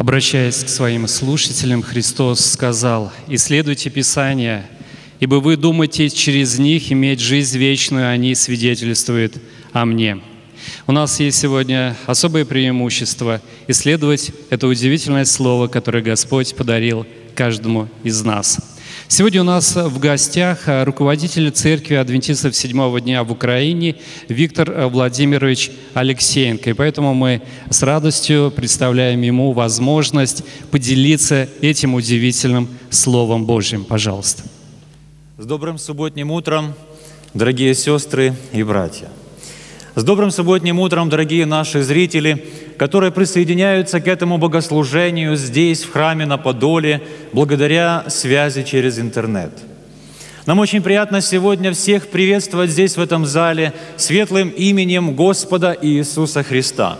Обращаясь к своим слушателям, Христос сказал, «Исследуйте Писания, ибо вы думаете через них иметь жизнь вечную, они свидетельствуют о мне». У нас есть сегодня особое преимущество исследовать это удивительное слово, которое Господь подарил каждому из нас. Сегодня у нас в гостях руководитель церкви адвентистов седьмого дня в Украине Виктор Владимирович Алексеенко. И поэтому мы с радостью представляем ему возможность поделиться этим удивительным Словом Божьим. Пожалуйста. С добрым субботним утром, дорогие сестры и братья. С добрым субботним утром, дорогие наши зрители, которые присоединяются к этому богослужению здесь, в храме на Подоле, благодаря связи через интернет. Нам очень приятно сегодня всех приветствовать здесь, в этом зале, светлым именем Господа Иисуса Христа.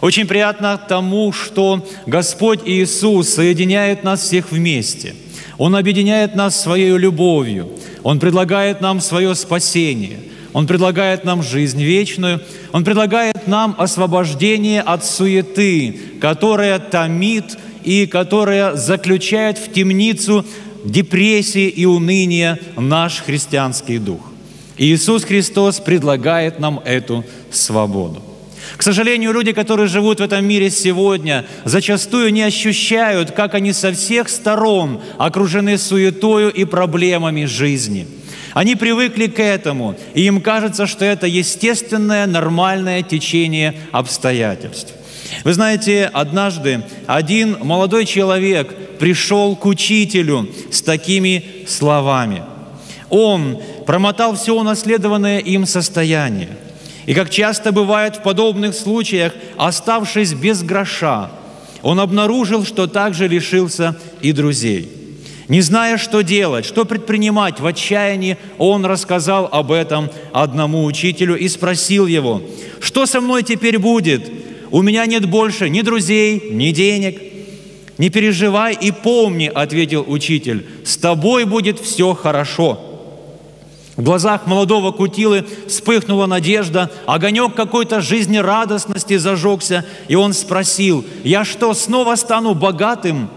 Очень приятно тому, что Господь Иисус соединяет нас всех вместе. Он объединяет нас своей любовью. Он предлагает нам свое спасение – он предлагает нам жизнь вечную, Он предлагает нам освобождение от суеты, которая томит и которая заключает в темницу депрессии и уныния наш христианский дух. И Иисус Христос предлагает нам эту свободу. К сожалению, люди, которые живут в этом мире сегодня, зачастую не ощущают, как они со всех сторон окружены суетою и проблемами жизни – они привыкли к этому, и им кажется, что это естественное, нормальное течение обстоятельств. Вы знаете, однажды один молодой человек пришел к учителю с такими словами. Он промотал все унаследованное им состояние. И как часто бывает в подобных случаях, оставшись без гроша, он обнаружил, что также лишился и друзей. Не зная, что делать, что предпринимать, в отчаянии он рассказал об этом одному учителю и спросил его, что со мной теперь будет? У меня нет больше ни друзей, ни денег. Не переживай и помни, ответил учитель, с тобой будет все хорошо. В глазах молодого кутилы вспыхнула надежда, огонек какой-то жизнерадостности зажегся, и он спросил, «Я что, снова стану богатым?»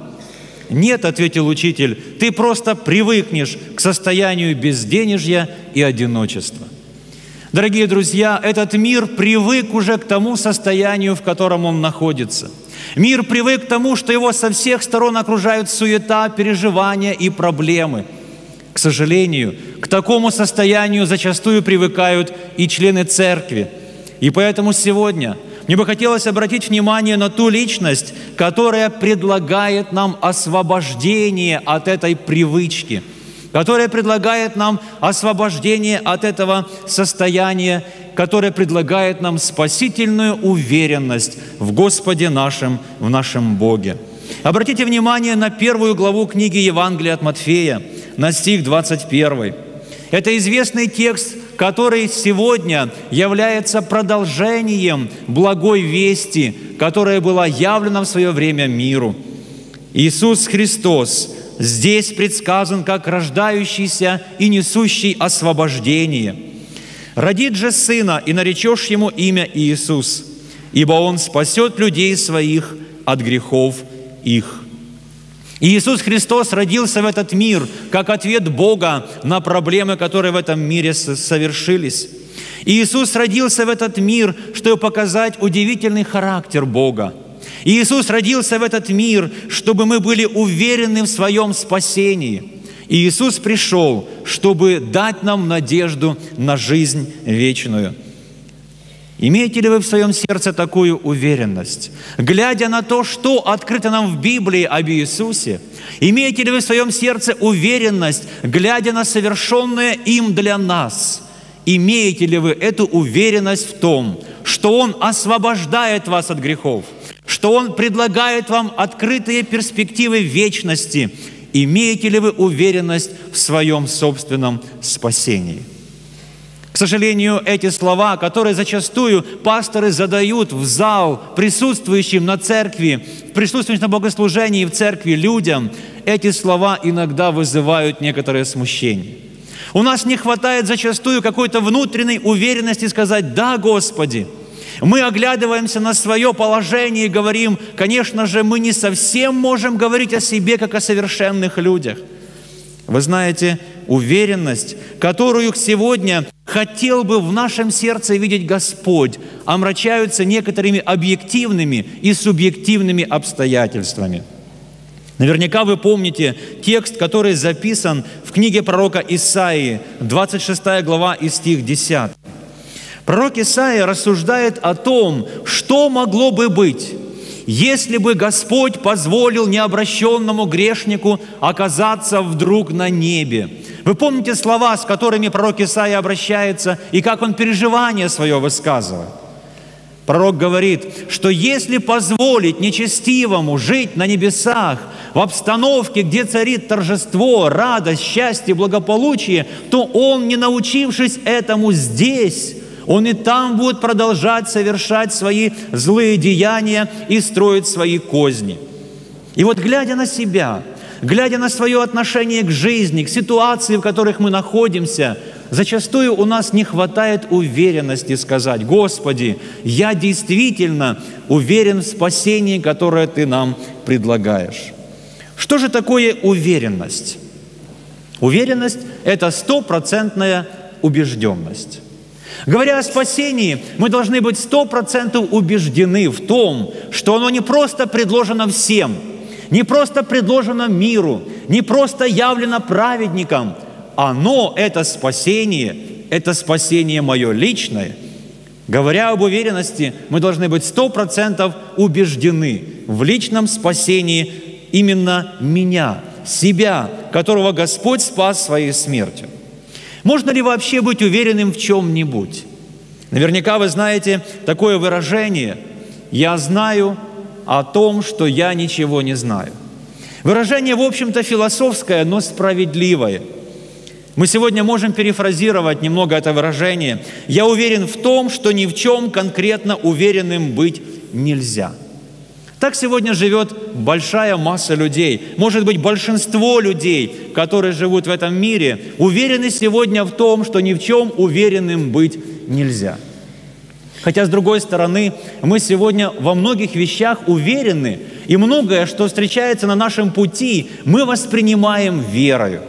«Нет», — ответил учитель, — «ты просто привыкнешь к состоянию безденежья и одиночества». Дорогие друзья, этот мир привык уже к тому состоянию, в котором он находится. Мир привык к тому, что его со всех сторон окружают суета, переживания и проблемы. К сожалению, к такому состоянию зачастую привыкают и члены церкви. И поэтому сегодня – мне бы хотелось обратить внимание на ту личность, которая предлагает нам освобождение от этой привычки, которая предлагает нам освобождение от этого состояния, которая предлагает нам спасительную уверенность в Господе нашем, в нашем Боге. Обратите внимание на первую главу книги Евангелия от Матфея, на стих 21. Это известный текст который сегодня является продолжением благой вести, которая была явлена в свое время миру. Иисус Христос здесь предсказан как рождающийся и несущий освобождение. «Родит же сына, и наречешь ему имя Иисус, ибо он спасет людей своих от грехов их». Иисус Христос родился в этот мир как ответ Бога на проблемы, которые в этом мире совершились. Иисус родился в этот мир, чтобы показать удивительный характер Бога. Иисус родился в этот мир, чтобы мы были уверены в своем спасении. Иисус пришел, чтобы дать нам надежду на жизнь вечную – Имеете ли вы в своем сердце такую уверенность? Глядя на то, что открыто нам в Библии об Иисусе, имеете ли вы в своем сердце уверенность, глядя на совершенное им для нас? Имеете ли вы эту уверенность в том, что Он освобождает вас от грехов, что Он предлагает вам открытые перспективы вечности? Имеете ли вы уверенность в своем собственном спасении? Сожалению, эти слова, которые зачастую пасторы задают в зал присутствующим на церкви, присутствующим на богослужении в церкви людям, эти слова иногда вызывают некоторое смущение. У нас не хватает зачастую какой-то внутренней уверенности сказать «Да, Господи». Мы оглядываемся на свое положение и говорим, конечно же, мы не совсем можем говорить о себе, как о совершенных людях. Вы знаете, уверенность, которую сегодня хотел бы в нашем сердце видеть Господь, омрачаются некоторыми объективными и субъективными обстоятельствами. Наверняка вы помните текст, который записан в книге пророка Исаии, 26 глава и стих 10. Пророк Исаия рассуждает о том, что могло бы быть, если бы Господь позволил необращенному грешнику оказаться вдруг на небе. Вы помните слова, с которыми пророк Исаия обращается, и как он переживание свое высказывает? Пророк говорит, что если позволить нечестивому жить на небесах, в обстановке, где царит торжество, радость, счастье, благополучие, то он, не научившись этому здесь, он и там будет продолжать совершать свои злые деяния и строить свои козни. И вот глядя на себя, глядя на свое отношение к жизни, к ситуации, в которых мы находимся, зачастую у нас не хватает уверенности сказать, Господи, я действительно уверен в спасении, которое Ты нам предлагаешь. Что же такое уверенность? Уверенность – это стопроцентная убежденность. Говоря о спасении, мы должны быть сто процентов убеждены в том, что оно не просто предложено всем, не просто предложено миру, не просто явлено праведникам. Оно, это спасение, это спасение мое личное. Говоря об уверенности, мы должны быть сто процентов убеждены в личном спасении именно меня, себя, которого Господь спас своей смертью. Можно ли вообще быть уверенным в чем-нибудь? Наверняка вы знаете такое выражение «я знаю о том, что я ничего не знаю». Выражение, в общем-то, философское, но справедливое. Мы сегодня можем перефразировать немного это выражение. «Я уверен в том, что ни в чем конкретно уверенным быть нельзя». Так сегодня живет большая масса людей, может быть, большинство людей, которые живут в этом мире, уверены сегодня в том, что ни в чем уверенным быть нельзя. Хотя, с другой стороны, мы сегодня во многих вещах уверены, и многое, что встречается на нашем пути, мы воспринимаем верою.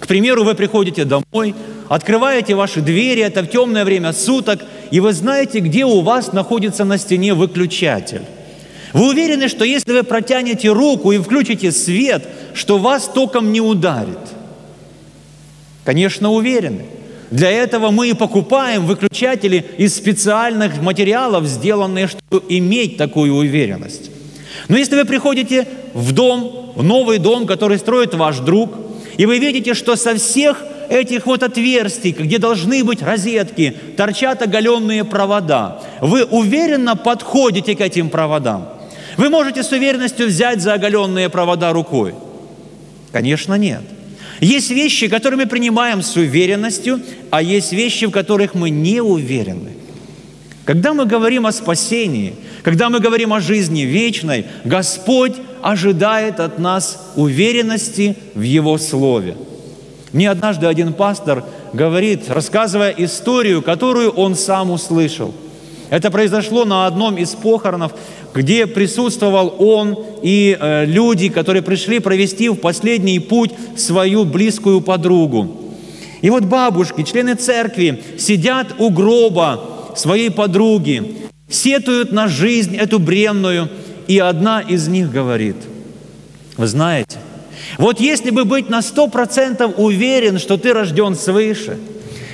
К примеру, вы приходите домой, открываете ваши двери, это в темное время суток, и вы знаете, где у вас находится на стене выключатель. Вы уверены, что если вы протянете руку и включите свет, что вас током не ударит? Конечно, уверены. Для этого мы и покупаем выключатели из специальных материалов, сделанные, чтобы иметь такую уверенность. Но если вы приходите в дом, в новый дом, который строит ваш друг, и вы видите, что со всех этих вот отверстий, где должны быть розетки, торчат оголенные провода, вы уверенно подходите к этим проводам – вы можете с уверенностью взять за оголенные провода рукой? Конечно, нет. Есть вещи, которые мы принимаем с уверенностью, а есть вещи, в которых мы не уверены. Когда мы говорим о спасении, когда мы говорим о жизни вечной, Господь ожидает от нас уверенности в Его Слове. Мне однажды один пастор говорит, рассказывая историю, которую он сам услышал. Это произошло на одном из похоронов где присутствовал он и э, люди, которые пришли провести в последний путь свою близкую подругу. И вот бабушки, члены церкви, сидят у гроба своей подруги, сетуют на жизнь эту бренную, и одна из них говорит, вы знаете, вот если бы быть на сто процентов уверен, что ты рожден свыше –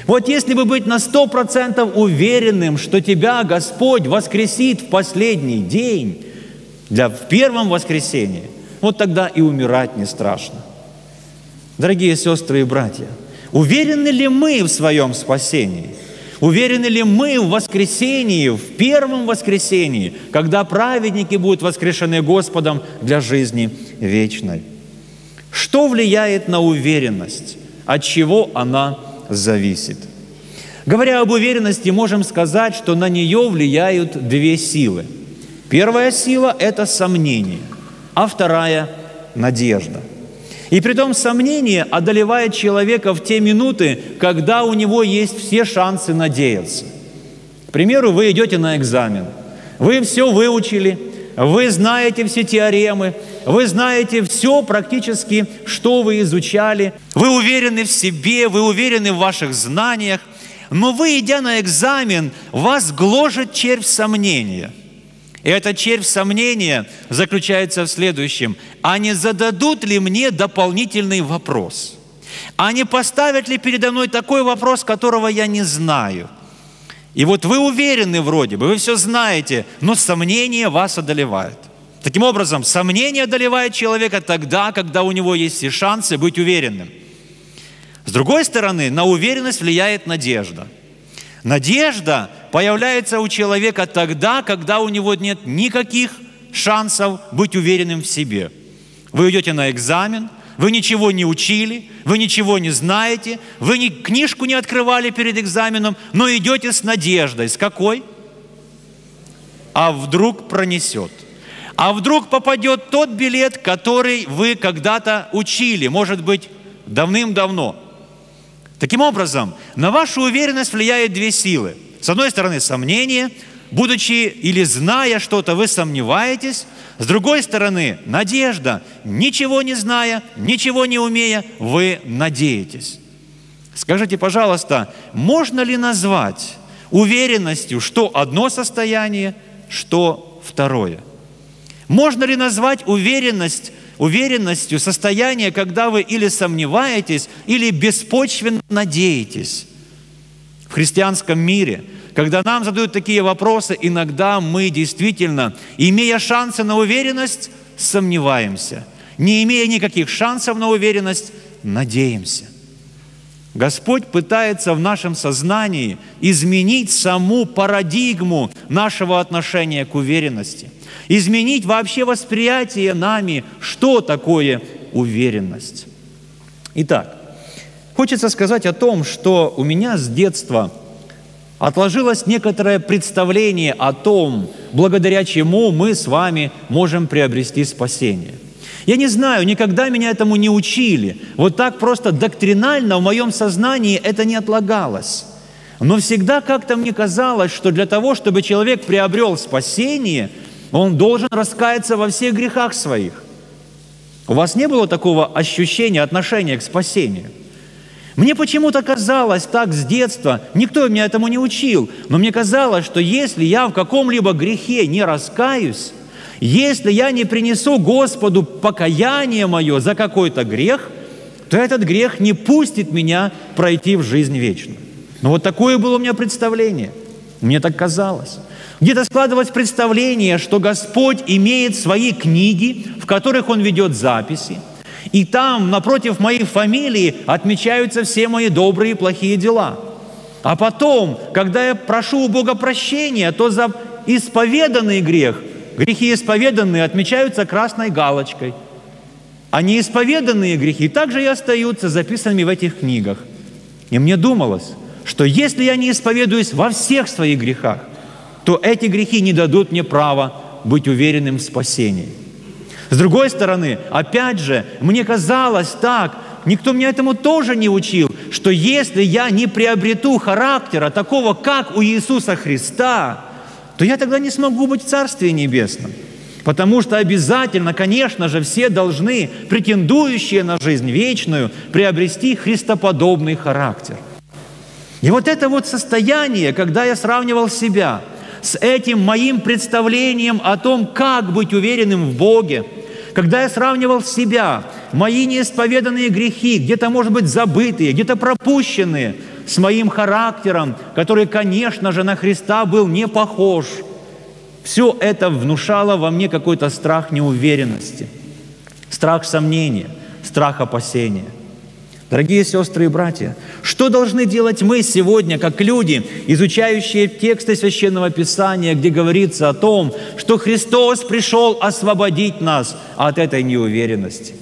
вот если бы быть на сто процентов уверенным, что тебя Господь воскресит в последний день, для, в первом воскресении, вот тогда и умирать не страшно. Дорогие сестры и братья, уверены ли мы в своем спасении? Уверены ли мы в воскресении, в первом воскресении, когда праведники будут воскрешены Господом для жизни вечной? Что влияет на уверенность? От чего она зависит. Говоря об уверенности, можем сказать, что на нее влияют две силы. Первая сила – это сомнение, а вторая – надежда. И при том сомнение одолевает человека в те минуты, когда у него есть все шансы надеяться. К примеру, вы идете на экзамен, вы все выучили, вы знаете все теоремы, вы знаете все практически, что вы изучали, вы уверены в себе, вы уверены в ваших знаниях, но вы, идя на экзамен, вас гложет червь сомнения. И этот червь сомнения заключается в следующем. А не зададут ли мне дополнительный вопрос? А не поставят ли передо мной такой вопрос, которого я не знаю – и вот вы уверены вроде бы, вы все знаете, но сомнения вас одолевают. Таким образом, сомнение одолевает человека тогда, когда у него есть все шансы быть уверенным. С другой стороны, на уверенность влияет надежда. Надежда появляется у человека тогда, когда у него нет никаких шансов быть уверенным в себе. Вы идете на экзамен – вы ничего не учили, вы ничего не знаете, вы ни, книжку не открывали перед экзаменом, но идете с надеждой. С какой? А вдруг пронесет. А вдруг попадет тот билет, который вы когда-то учили, может быть, давным-давно. Таким образом, на вашу уверенность влияет две силы. С одной стороны, сомнение, будучи или зная что-то, вы сомневаетесь, с другой стороны, надежда. Ничего не зная, ничего не умея, вы надеетесь. Скажите, пожалуйста, можно ли назвать уверенностью, что одно состояние, что второе? Можно ли назвать уверенность уверенностью состояние, когда вы или сомневаетесь, или беспочвенно надеетесь? В христианском мире – когда нам задают такие вопросы, иногда мы действительно, имея шансы на уверенность, сомневаемся. Не имея никаких шансов на уверенность, надеемся. Господь пытается в нашем сознании изменить саму парадигму нашего отношения к уверенности, изменить вообще восприятие нами, что такое уверенность. Итак, хочется сказать о том, что у меня с детства – отложилось некоторое представление о том, благодаря чему мы с вами можем приобрести спасение. Я не знаю, никогда меня этому не учили. Вот так просто доктринально в моем сознании это не отлагалось. Но всегда как-то мне казалось, что для того, чтобы человек приобрел спасение, он должен раскаяться во всех грехах своих. У вас не было такого ощущения, отношения к спасению – мне почему-то казалось так с детства, никто меня этому не учил, но мне казалось, что если я в каком-либо грехе не раскаюсь, если я не принесу Господу покаяние мое за какой-то грех, то этот грех не пустит меня пройти в жизнь вечную. Но вот такое было у меня представление. Мне так казалось. Где-то складывалось представление, что Господь имеет свои книги, в которых Он ведет записи – и там, напротив моей фамилии, отмечаются все мои добрые и плохие дела. А потом, когда я прошу у Бога прощения, то за исповеданный грех, грехи исповеданные отмечаются красной галочкой. А неисповеданные грехи также и остаются записанными в этих книгах. И мне думалось, что если я не исповедуюсь во всех своих грехах, то эти грехи не дадут мне права быть уверенным в спасении. С другой стороны, опять же, мне казалось так, никто меня этому тоже не учил, что если я не приобрету характера такого, как у Иисуса Христа, то я тогда не смогу быть в Царстве Небесном. Потому что обязательно, конечно же, все должны, претендующие на жизнь вечную, приобрести христоподобный характер. И вот это вот состояние, когда я сравнивал себя с этим моим представлением о том, как быть уверенным в Боге – когда я сравнивал себя, мои неисповеданные грехи, где-то, может быть, забытые, где-то пропущенные, с моим характером, который, конечно же, на Христа был не похож, все это внушало во мне какой-то страх неуверенности, страх сомнения, страх опасения – Дорогие сестры и братья, что должны делать мы сегодня, как люди, изучающие тексты Священного Писания, где говорится о том, что Христос пришел освободить нас от этой неуверенности?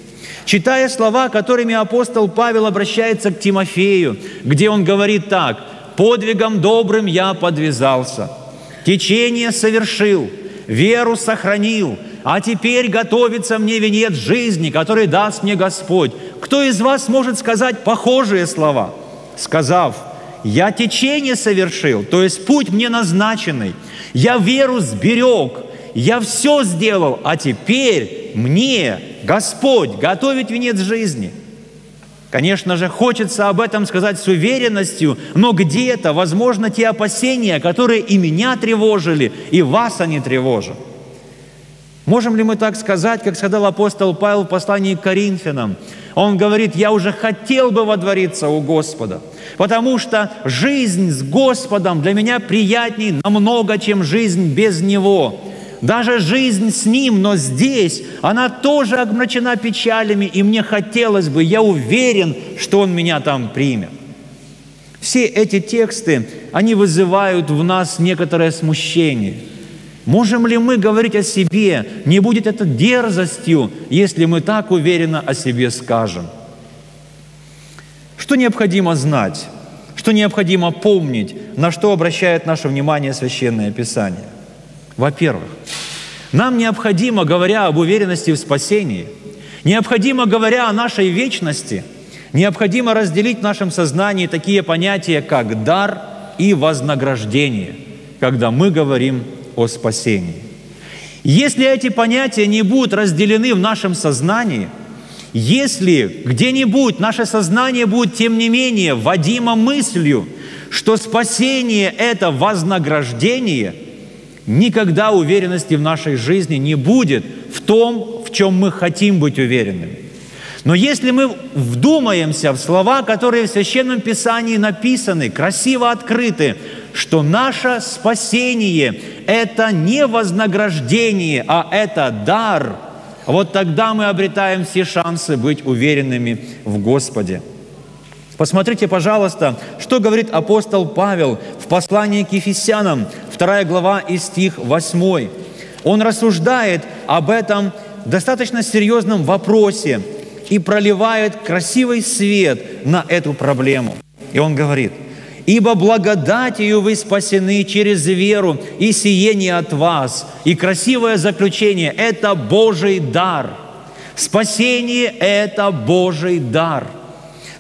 Читая слова, которыми апостол Павел обращается к Тимофею, где он говорит так, «Подвигом добрым я подвязался, течение совершил, веру сохранил, а теперь готовится мне венец жизни, который даст мне Господь. Кто из вас может сказать похожие слова, сказав, я течение совершил, то есть путь мне назначенный, я веру сберег, я все сделал, а теперь мне Господь готовит венец жизни. Конечно же, хочется об этом сказать с уверенностью, но где-то, возможно, те опасения, которые и меня тревожили, и вас они тревожат. Можем ли мы так сказать, как сказал апостол Павел в послании к Коринфянам? Он говорит, я уже хотел бы водвориться у Господа, потому что жизнь с Господом для меня приятней намного, чем жизнь без Него. Даже жизнь с Ним, но здесь она тоже омрачена печалями, и мне хотелось бы, я уверен, что Он меня там примет. Все эти тексты, они вызывают в нас некоторое смущение. Можем ли мы говорить о себе? Не будет это дерзостью, если мы так уверенно о себе скажем. Что необходимо знать? Что необходимо помнить? На что обращает наше внимание Священное Писание? Во-первых, нам необходимо, говоря об уверенности в спасении, необходимо, говоря о нашей вечности, необходимо разделить в нашем сознании такие понятия, как дар и вознаграждение, когда мы говорим о спасении. Если эти понятия не будут разделены в нашем сознании, если где-нибудь наше сознание будет, тем не менее, водимо мыслью, что спасение – это вознаграждение – никогда уверенности в нашей жизни не будет в том, в чем мы хотим быть уверенными. Но если мы вдумаемся в слова, которые в Священном Писании написаны, красиво открыты, что наше спасение – это не вознаграждение, а это дар, вот тогда мы обретаем все шансы быть уверенными в Господе. Посмотрите, пожалуйста, что говорит апостол Павел в послании к Ефесянам, 2 глава и стих 8. Он рассуждает об этом достаточно серьезном вопросе и проливает красивый свет на эту проблему. И он говорит, «Ибо благодатью вы спасены через веру, и сие не от вас». И красивое заключение – это Божий дар. Спасение – это Божий дар.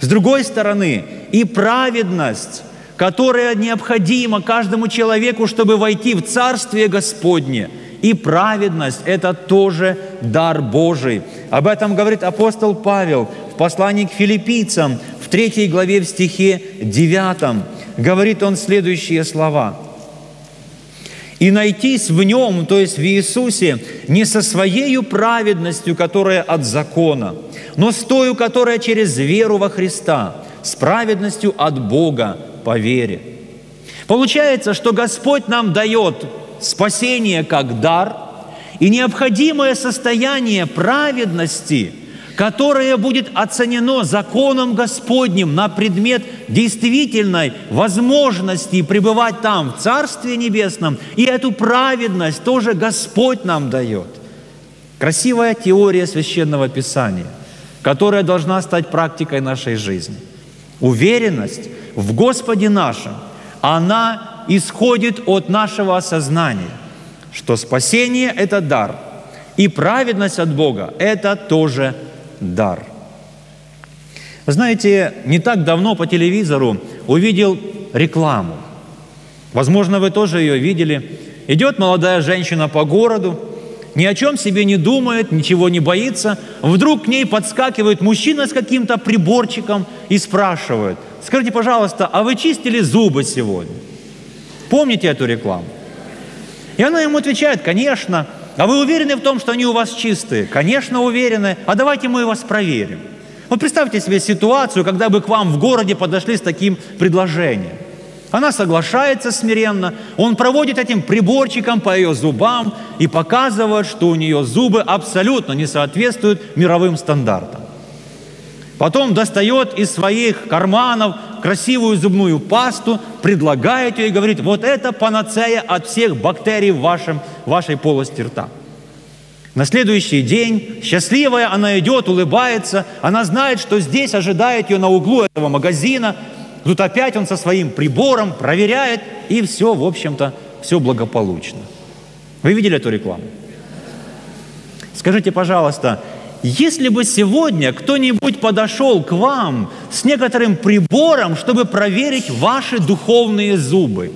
С другой стороны, и праведность которая необходима каждому человеку, чтобы войти в Царствие Господне. И праведность – это тоже дар Божий. Об этом говорит апостол Павел в послании к филиппийцам в третьей главе в стихе 9. Говорит он следующие слова. «И найтись в Нем, то есть в Иисусе, не со своей праведностью, которая от закона, но с той, которая через веру во Христа, с праведностью от Бога, по вере. Получается, что Господь нам дает спасение как дар и необходимое состояние праведности, которое будет оценено законом Господним на предмет действительной возможности пребывать там, в Царстве Небесном, и эту праведность тоже Господь нам дает. Красивая теория Священного Писания, которая должна стать практикой нашей жизни. Уверенность в Господе нашем, она исходит от нашего осознания, что спасение – это дар, и праведность от Бога – это тоже дар. Знаете, не так давно по телевизору увидел рекламу. Возможно, вы тоже ее видели. Идет молодая женщина по городу, ни о чем себе не думает, ничего не боится. Вдруг к ней подскакивает мужчина с каким-то приборчиком и спрашивает – Скажите, пожалуйста, а вы чистили зубы сегодня? Помните эту рекламу? И она ему отвечает, конечно. А вы уверены в том, что они у вас чистые? Конечно, уверены. А давайте мы вас проверим. Вот представьте себе ситуацию, когда бы к вам в городе подошли с таким предложением. Она соглашается смиренно, он проводит этим приборчиком по ее зубам и показывает, что у нее зубы абсолютно не соответствуют мировым стандартам. Потом достает из своих карманов красивую зубную пасту, предлагает ее и говорит, вот это панацея от всех бактерий в вашем, вашей полости рта. На следующий день, счастливая, она идет, улыбается, она знает, что здесь ожидает ее на углу этого магазина. Тут опять он со своим прибором проверяет, и все, в общем-то, все благополучно. Вы видели эту рекламу? Скажите, пожалуйста, если бы сегодня кто-нибудь подошел к вам с некоторым прибором, чтобы проверить ваши духовные зубы,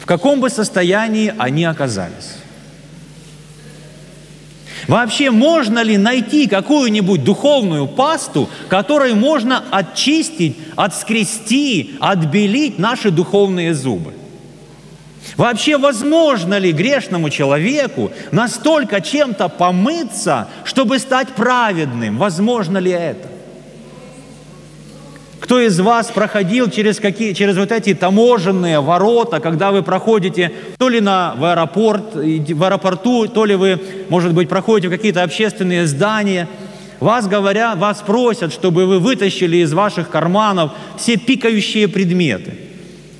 в каком бы состоянии они оказались. Вообще, можно ли найти какую-нибудь духовную пасту, которой можно очистить, отскрести, отбелить наши духовные зубы? Вообще, возможно ли грешному человеку настолько чем-то помыться, чтобы стать праведным? Возможно ли это? Кто из вас проходил через, какие, через вот эти таможенные ворота, когда вы проходите то ли на, в, аэропорт, в аэропорту, то ли вы, может быть, проходите в какие-то общественные здания, вас говорят, вас просят, чтобы вы вытащили из ваших карманов все пикающие предметы.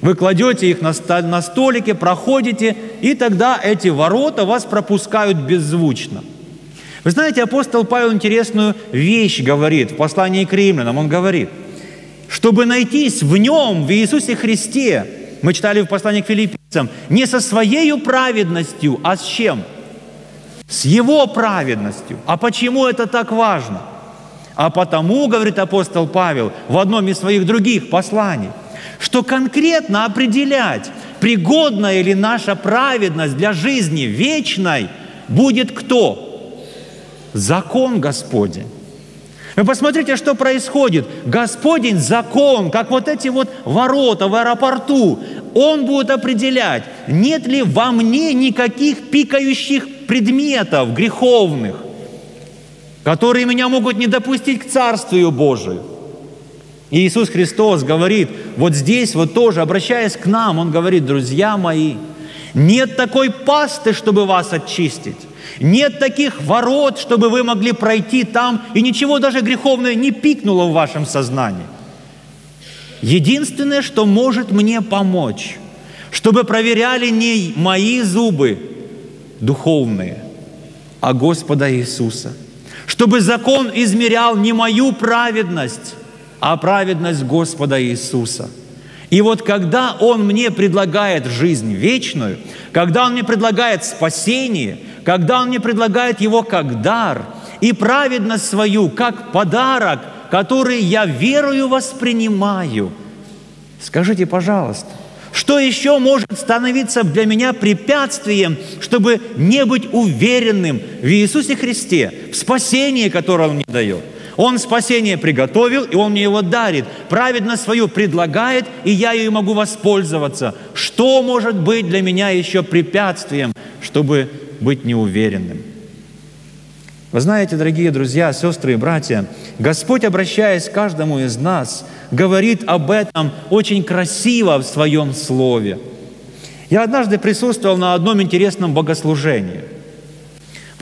Вы кладете их на, столике, проходите, и тогда эти ворота вас пропускают беззвучно. Вы знаете, апостол Павел интересную вещь говорит в послании к римлянам. Он говорит – чтобы найтись в Нем, в Иисусе Христе, мы читали в послании к филиппийцам, не со своей праведностью, а с чем? С Его праведностью. А почему это так важно? А потому, говорит апостол Павел в одном из своих других посланий, что конкретно определять, пригодна ли наша праведность для жизни вечной, будет кто? Закон Господень. Вы посмотрите, что происходит. Господень закон, как вот эти вот ворота в аэропорту, Он будет определять, нет ли во мне никаких пикающих предметов греховных, которые меня могут не допустить к Царствию Божию. И Иисус Христос говорит, вот здесь вот тоже, обращаясь к нам, Он говорит, друзья мои, нет такой пасты, чтобы вас очистить. Нет таких ворот, чтобы вы могли пройти там, и ничего даже греховное не пикнуло в вашем сознании. Единственное, что может мне помочь, чтобы проверяли не мои зубы духовные, а Господа Иисуса. Чтобы закон измерял не мою праведность, а праведность Господа Иисуса – и вот когда Он мне предлагает жизнь вечную, когда Он мне предлагает спасение, когда Он мне предлагает его как дар и праведность свою как подарок, который я верою воспринимаю. Скажите, пожалуйста, что еще может становиться для меня препятствием, чтобы не быть уверенным в Иисусе Христе, в спасении, которое Он мне дает? Он спасение приготовил, и Он мне его дарит. Праведность свою предлагает, и я ее могу воспользоваться. Что может быть для меня еще препятствием, чтобы быть неуверенным. Вы знаете, дорогие друзья, сестры и братья, Господь, обращаясь к каждому из нас, говорит об этом очень красиво в Своем Слове. Я однажды присутствовал на одном интересном богослужении.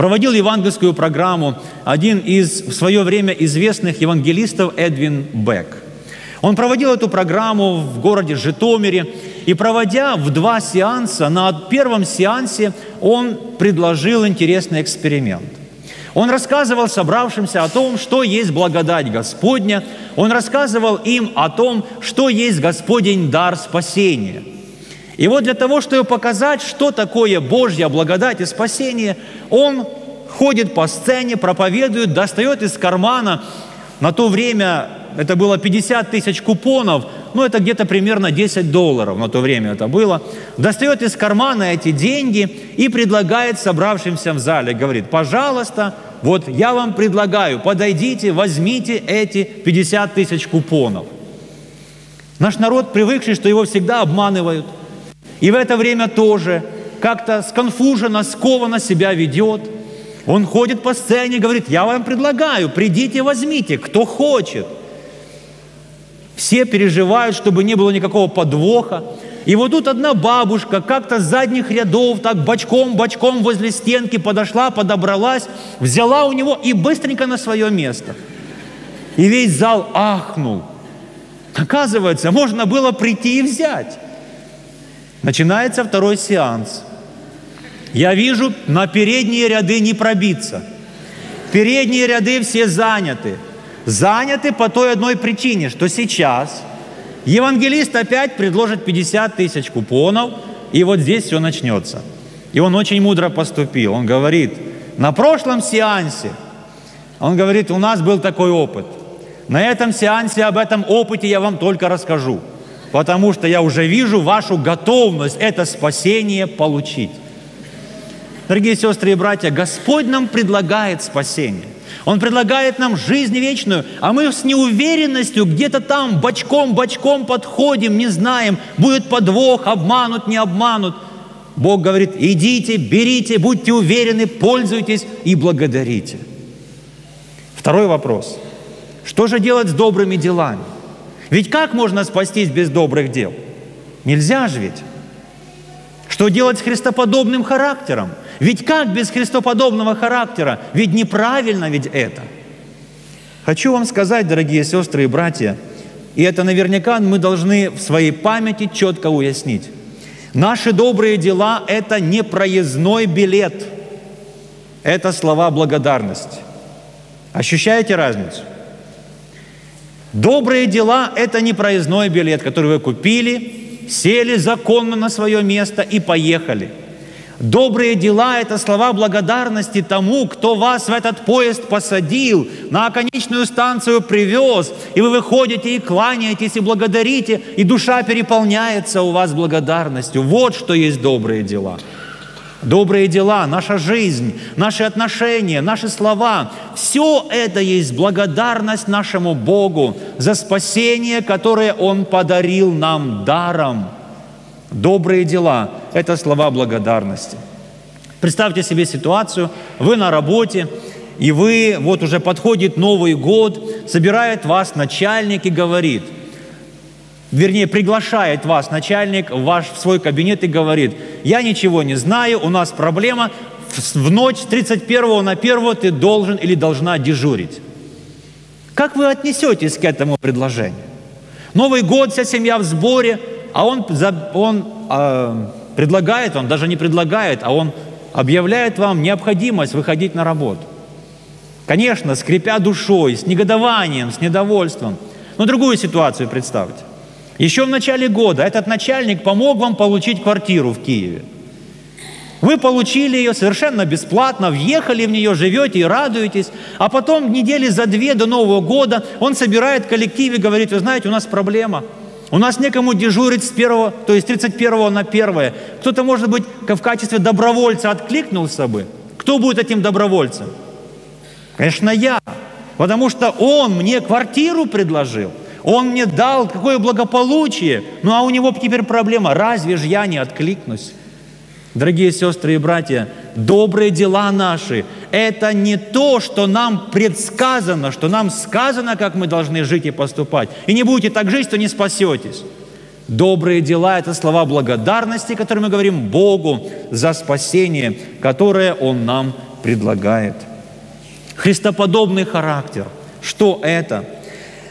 Проводил евангельскую программу один из в свое время известных евангелистов Эдвин Бек. Он проводил эту программу в городе Житомире, и проводя в два сеанса, на первом сеансе он предложил интересный эксперимент. Он рассказывал собравшимся о том, что есть благодать Господня. Он рассказывал им о том, что есть Господень дар спасения. И вот для того, чтобы показать, что такое Божья благодать и спасение, он ходит по сцене, проповедует, достает из кармана. На то время это было 50 тысяч купонов, ну это где-то примерно 10 долларов на то время это было, достает из кармана эти деньги и предлагает собравшимся в зале, говорит, пожалуйста, вот я вам предлагаю, подойдите, возьмите эти 50 тысяч купонов. Наш народ, привыкший, что его всегда обманывают, и в это время тоже как-то сконфуженно, скованно себя ведет. Он ходит по сцене и говорит, я вам предлагаю, придите, возьмите, кто хочет – все переживают, чтобы не было никакого подвоха. И вот тут одна бабушка как-то с задних рядов, так бочком-бочком возле стенки подошла, подобралась, взяла у него и быстренько на свое место. И весь зал ахнул. Оказывается, можно было прийти и взять. Начинается второй сеанс. Я вижу, на передние ряды не пробиться. Передние ряды все заняты – заняты по той одной причине, что сейчас евангелист опять предложит 50 тысяч купонов, и вот здесь все начнется. И он очень мудро поступил. Он говорит, на прошлом сеансе, он говорит, у нас был такой опыт. На этом сеансе об этом опыте я вам только расскажу, потому что я уже вижу вашу готовность это спасение получить. Дорогие сестры и братья, Господь нам предлагает спасение. Он предлагает нам жизнь вечную, а мы с неуверенностью где-то там бочком-бочком подходим, не знаем, будет подвох, обманут, не обманут. Бог говорит, идите, берите, будьте уверены, пользуйтесь и благодарите. Второй вопрос. Что же делать с добрыми делами? Ведь как можно спастись без добрых дел? Нельзя же ведь. Что делать с христоподобным характером? Ведь как без христоподобного характера? Ведь неправильно ведь это. Хочу вам сказать, дорогие сестры и братья, и это наверняка мы должны в своей памяти четко уяснить. Наши добрые дела – это не проездной билет, это слова благодарности. Ощущаете разницу? Добрые дела – это не проездной билет, который вы купили, сели законно на свое место и поехали – Добрые дела – это слова благодарности тому, кто вас в этот поезд посадил, на конечную станцию привез, и вы выходите и кланяетесь, и благодарите, и душа переполняется у вас благодарностью. Вот что есть добрые дела. Добрые дела, наша жизнь, наши отношения, наши слова – все это есть благодарность нашему Богу за спасение, которое Он подарил нам даром – Добрые дела – это слова благодарности. Представьте себе ситуацию, вы на работе, и вы, вот уже подходит Новый год, собирает вас начальник и говорит, вернее, приглашает вас начальник в ваш в свой кабинет и говорит, я ничего не знаю, у нас проблема, в ночь с 31 на 1 ты должен или должна дежурить. Как вы отнесетесь к этому предложению? Новый год, вся семья в сборе – а он, он э, предлагает вам, даже не предлагает, а он объявляет вам необходимость выходить на работу. Конечно, скрипя душой, с негодованием, с недовольством. Но другую ситуацию представьте. Еще в начале года этот начальник помог вам получить квартиру в Киеве. Вы получили ее совершенно бесплатно, въехали в нее, живете и радуетесь, а потом недели за две до Нового года он собирает коллектив и говорит, вы знаете, у нас проблема – у нас некому дежурить с первого, то есть 31 на первое. Кто-то, может быть, в качестве добровольца откликнулся бы. Кто будет этим добровольцем? Конечно, я. Потому что он мне квартиру предложил. Он мне дал какое благополучие. Ну а у него теперь проблема. Разве же я не откликнусь? Дорогие сестры и братья, добрые дела наши – это не то, что нам предсказано, что нам сказано, как мы должны жить и поступать. И не будете так жить, что не спасетесь. Добрые дела – это слова благодарности, которые мы говорим Богу за спасение, которое Он нам предлагает. Христоподобный характер. Что это?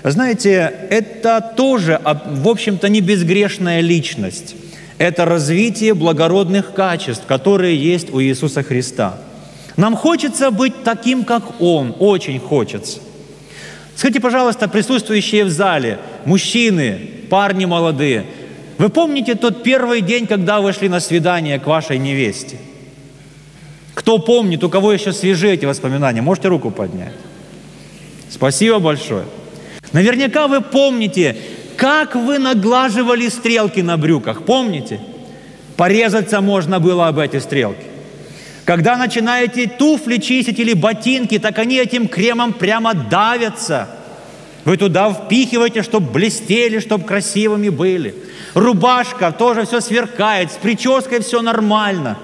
Знаете, это тоже, в общем-то, не безгрешная личность – это развитие благородных качеств, которые есть у Иисуса Христа. Нам хочется быть таким, как Он, очень хочется. Скажите, пожалуйста, присутствующие в зале, мужчины, парни молодые, вы помните тот первый день, когда вы шли на свидание к вашей невесте? Кто помнит, у кого еще свежие эти воспоминания? Можете руку поднять. Спасибо большое. Наверняка вы помните как вы наглаживали стрелки на брюках, помните? Порезаться можно было об эти стрелки. Когда начинаете туфли чистить или ботинки, так они этим кремом прямо давятся. Вы туда впихиваете, чтобы блестели, чтобы красивыми были. Рубашка тоже все сверкает, с прической все нормально.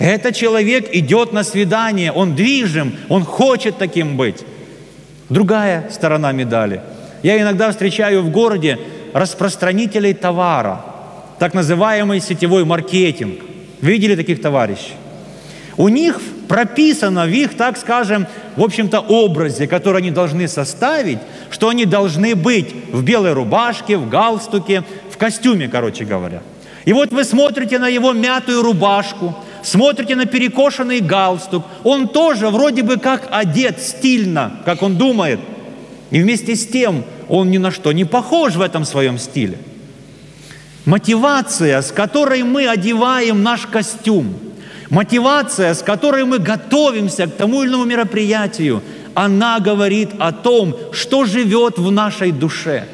Этот человек идет на свидание, он движим, он хочет таким быть. Другая сторона медали – я иногда встречаю в городе распространителей товара, так называемый сетевой маркетинг. Видели таких товарищей? У них прописано в их, так скажем, в общем-то, образе, который они должны составить, что они должны быть в белой рубашке, в галстуке, в костюме, короче говоря. И вот вы смотрите на его мятую рубашку, смотрите на перекошенный галстук. Он тоже вроде бы как одет стильно, как он думает. И вместе с тем он ни на что не похож в этом своем стиле. Мотивация, с которой мы одеваем наш костюм, мотивация, с которой мы готовимся к тому или иному мероприятию, она говорит о том, что живет в нашей душе.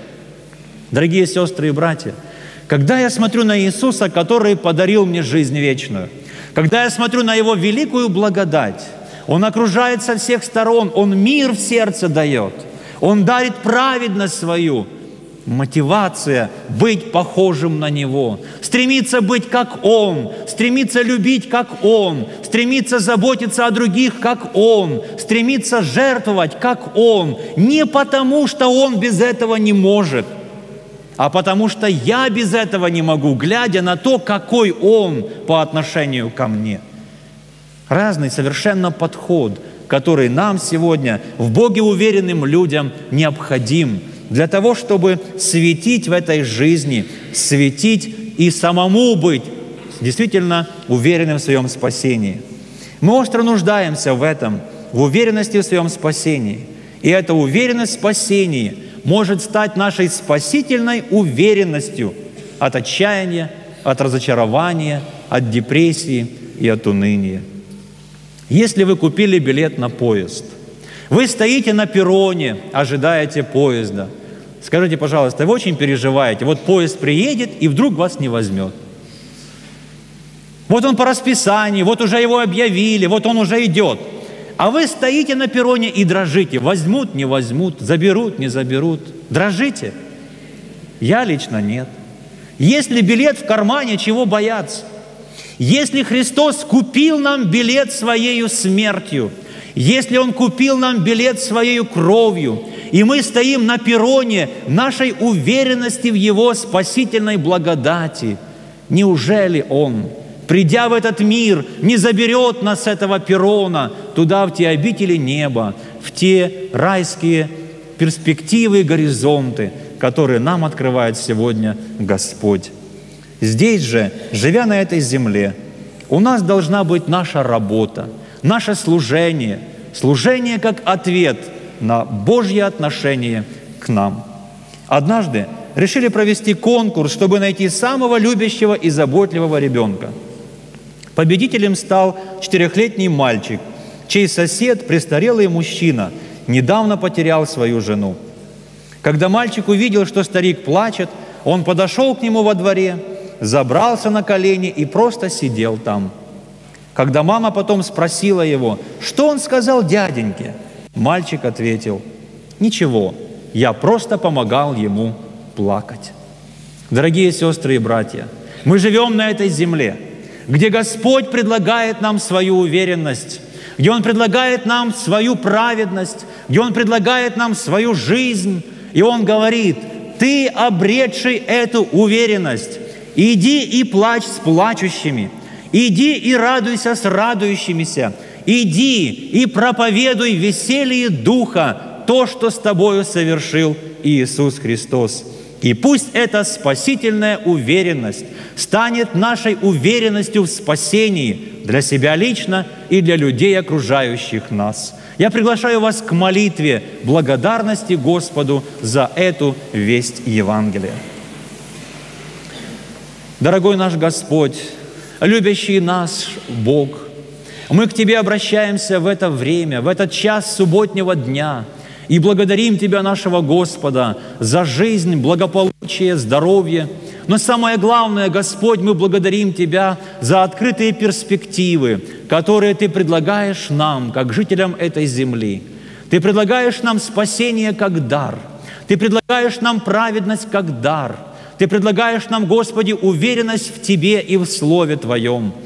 Дорогие сестры и братья, когда я смотрю на Иисуса, который подарил мне жизнь вечную, когда я смотрю на Его великую благодать, Он окружает со всех сторон, Он мир в сердце дает, Он дарит праведность свою – мотивация быть похожим на Него, стремиться быть как Он, стремиться любить как Он, стремиться заботиться о других как Он, стремиться жертвовать как Он, не потому что Он без этого не может, а потому что я без этого не могу, глядя на то, какой Он по отношению ко мне. Разный совершенно подход, который нам сегодня, в Боге уверенным людям, необходим – для того, чтобы светить в этой жизни, светить и самому быть действительно уверенным в своем спасении. Мы остро нуждаемся в этом, в уверенности в своем спасении. И эта уверенность в спасении может стать нашей спасительной уверенностью от отчаяния, от разочарования, от депрессии и от уныния. Если вы купили билет на поезд, вы стоите на перроне, ожидаете поезда – Скажите, пожалуйста, вы очень переживаете, вот поезд приедет и вдруг вас не возьмет. Вот он по расписанию, вот уже его объявили, вот он уже идет. А вы стоите на перроне и дрожите. Возьмут, не возьмут, заберут, не заберут. Дрожите? Я лично нет. Если билет в кармане, чего бояться? Если Христос купил нам билет своей смертью, если Он купил нам билет своей кровью, и мы стоим на перроне нашей уверенности в Его спасительной благодати. Неужели Он, придя в этот мир, не заберет нас с этого перрона туда, в те обители неба, в те райские перспективы и горизонты, которые нам открывает сегодня Господь. Здесь же, живя на этой земле, у нас должна быть наша работа, наше служение, служение как ответ – на Божье отношение к нам. Однажды решили провести конкурс, чтобы найти самого любящего и заботливого ребенка. Победителем стал четырехлетний мальчик, чей сосед, престарелый мужчина, недавно потерял свою жену. Когда мальчик увидел, что старик плачет, он подошел к нему во дворе, забрался на колени и просто сидел там. Когда мама потом спросила его, что он сказал дяденьке – Мальчик ответил, ничего, я просто помогал ему плакать. Дорогие сестры и братья, мы живем на этой земле, где Господь предлагает нам свою уверенность, где Он предлагает нам свою праведность, где Он предлагает нам свою жизнь, и Он говорит, ты, обретший эту уверенность, иди и плачь с плачущими, иди и радуйся с радующимися, иди и проповедуй веселье Духа, то, что с тобою совершил Иисус Христос. И пусть эта спасительная уверенность станет нашей уверенностью в спасении для себя лично и для людей, окружающих нас. Я приглашаю вас к молитве благодарности Господу за эту весть Евангелия. Дорогой наш Господь, любящий нас Бог – мы к Тебе обращаемся в это время, в этот час субботнего дня и благодарим Тебя, нашего Господа, за жизнь, благополучие, здоровье. Но самое главное, Господь, мы благодарим Тебя за открытые перспективы, которые Ты предлагаешь нам, как жителям этой земли. Ты предлагаешь нам спасение как дар. Ты предлагаешь нам праведность как дар. Ты предлагаешь нам, Господи, уверенность в Тебе и в Слове Твоем –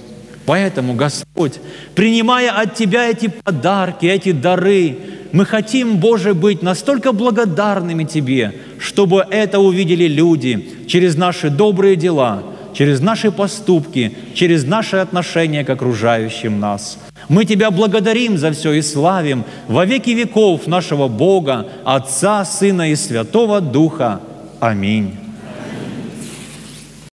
Поэтому, Господь, принимая от Тебя эти подарки, эти дары, мы хотим, Боже, быть настолько благодарными Тебе, чтобы это увидели люди через наши добрые дела, через наши поступки, через наши отношения к окружающим нас. Мы Тебя благодарим за все и славим во веки веков нашего Бога, Отца, Сына и Святого Духа. Аминь.